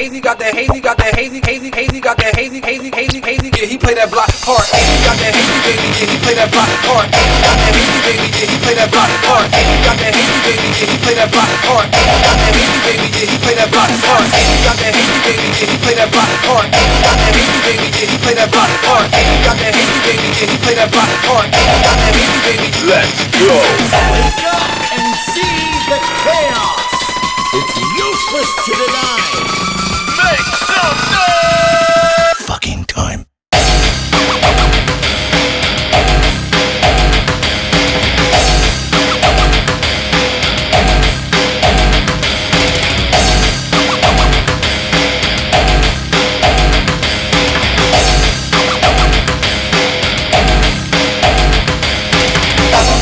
hazy, got that hazy, got that hazy, hazy, hazy, got that hazy, hazy, hazy, hazy. Yeah, he play that block hard. Hazy got that hazy, baby. Yeah, he play that block hard. Hazy got that hazy, baby. Yeah, he play that block hard. Hazy got that hazy, baby. Yeah, he play that block hard. Hazy got that hazy, baby. Yeah, he play that block hard. Hazy got that hazy, baby. Yeah, he play that block hard. Hazy got that hazy, baby. Yeah, he play that block hard. Hazy got that hazy, baby. Yeah, he play that block hard. Hazy got that hazy, baby. Let's go. Wake up and see the chaos. It's useless to deny. Make some noise. Fucking time.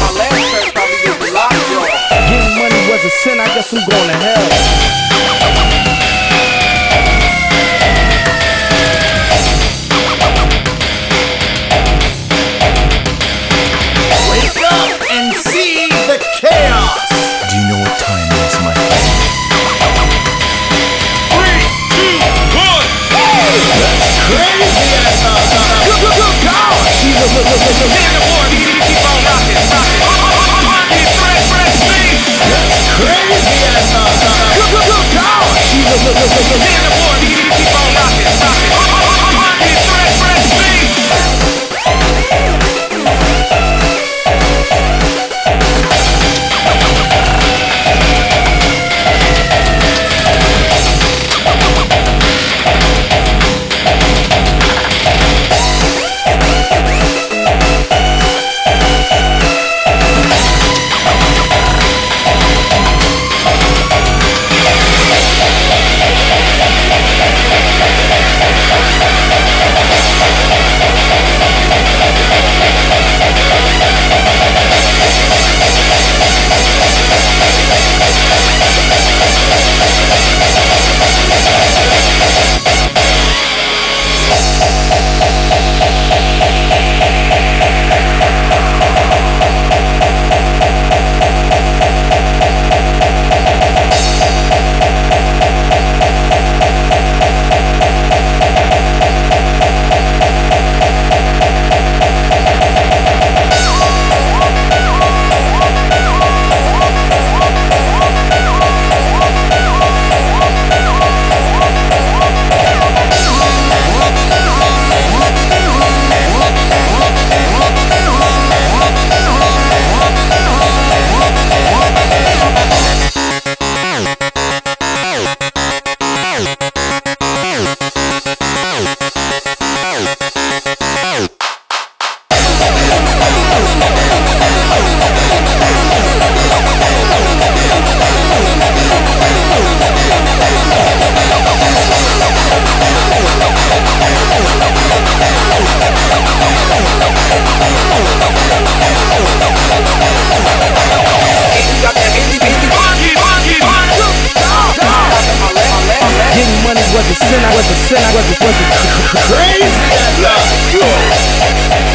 My last track probably was the lockjaw. Getting money was a sin, I guess I'm going to hell. Crazy as a good, good, good was a. I was, was, crazy. Let's.